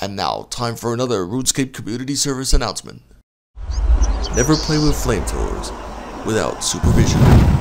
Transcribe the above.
And now, time for another RuneScape community service announcement. Never play with flamethrowers without supervision.